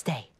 Stay.